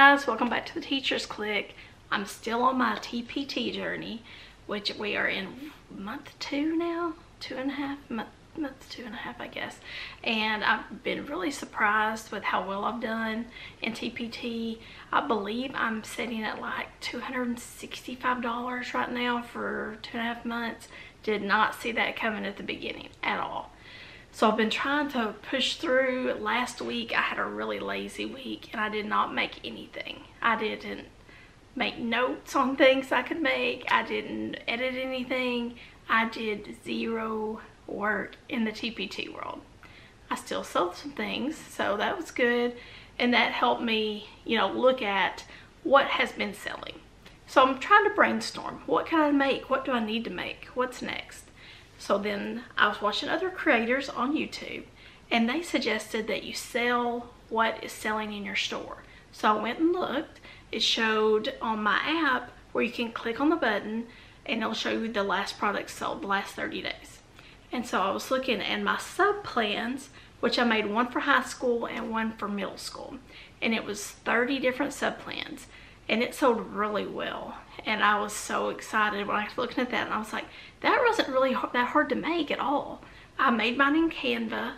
guys, welcome back to the Teachers Clique. I'm still on my TPT journey, which we are in month two now, two and a half, month, month two and a half I guess. And I've been really surprised with how well I've done in TPT. I believe I'm sitting at like $265 right now for two and a half months. Did not see that coming at the beginning at all. So I've been trying to push through. Last week I had a really lazy week and I did not make anything. I didn't make notes on things I could make. I didn't edit anything. I did zero work in the TPT world. I still sold some things, so that was good. And that helped me, you know, look at what has been selling. So I'm trying to brainstorm. What can I make? What do I need to make? What's next? So then I was watching other creators on YouTube and they suggested that you sell what is selling in your store. So I went and looked. It showed on my app where you can click on the button and it'll show you the last product sold the last 30 days. And so I was looking at my sub plans, which I made one for high school and one for middle school. And it was 30 different sub plans and it sold really well. And I was so excited when I was looking at that and I was like, that wasn't really that hard to make at all. I made mine in Canva.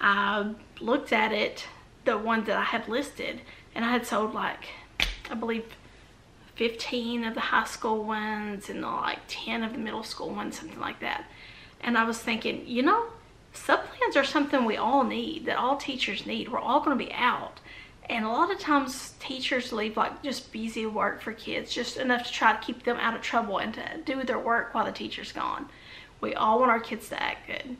I looked at it, the ones that I had listed, and I had sold like, I believe 15 of the high school ones and like 10 of the middle school ones, something like that. And I was thinking, you know, sub plans are something we all need, that all teachers need. We're all going to be out. And a lot of times teachers leave like just busy work for kids, just enough to try to keep them out of trouble and to do their work while the teacher's gone. We all want our kids to act good.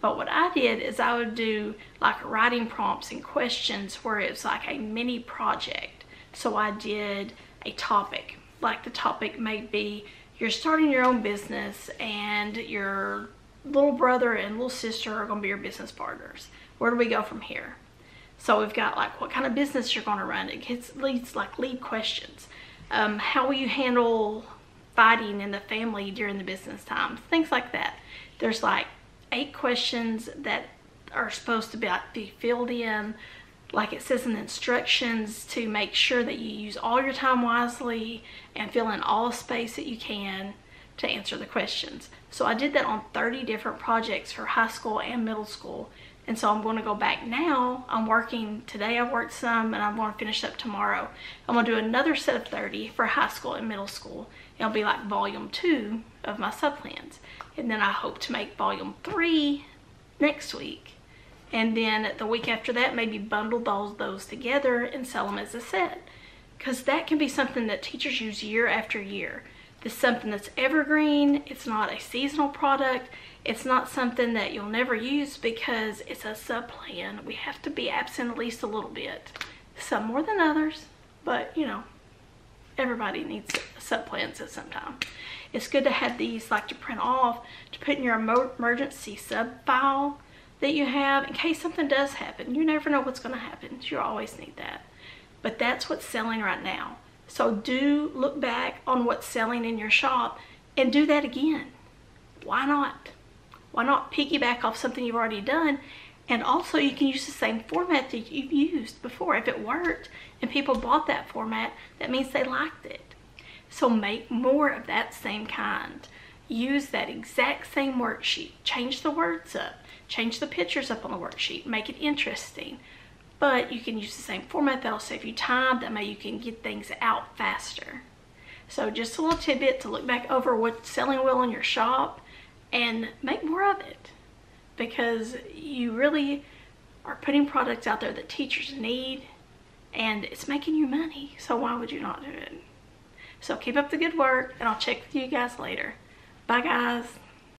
But what I did is I would do like writing prompts and questions where it's like a mini project. So I did a topic, like the topic may be you're starting your own business and your little brother and little sister are gonna be your business partners. Where do we go from here? So we've got like what kind of business you're going to run. It gets leads like lead questions. Um, how will you handle fighting in the family during the business times? Things like that. There's like eight questions that are supposed to be, like, be filled in like it says in the instructions to make sure that you use all your time wisely and fill in all the space that you can to answer the questions. So I did that on 30 different projects for high school and middle school and so I'm going to go back now. I'm working, today I worked some and I'm going to finish up tomorrow. I'm going to do another set of 30 for high school and middle school. It'll be like volume two of my sub plans. And then I hope to make volume three next week. And then the week after that, maybe bundle those, those together and sell them as a set. Because that can be something that teachers use year after year. It's something that's evergreen. It's not a seasonal product. It's not something that you'll never use because it's a sub plan. We have to be absent at least a little bit. Some more than others, but you know, everybody needs sub plans at some time. It's good to have these like to print off to put in your emergency sub file that you have in case something does happen. You never know what's going to happen. You always need that. But that's what's selling right now. So do look back on what's selling in your shop and do that again. Why not? Why not piggyback off something you've already done? And also you can use the same format that you've used before. If it worked and people bought that format, that means they liked it. So make more of that same kind. Use that exact same worksheet. Change the words up. Change the pictures up on the worksheet. Make it interesting. But you can use the same format. That'll save you time. That way you can get things out faster. So just a little tidbit to look back over what's selling well in your shop and make more of it because you really are putting products out there that teachers need and it's making you money. So why would you not do it? So keep up the good work and I'll check with you guys later. Bye guys.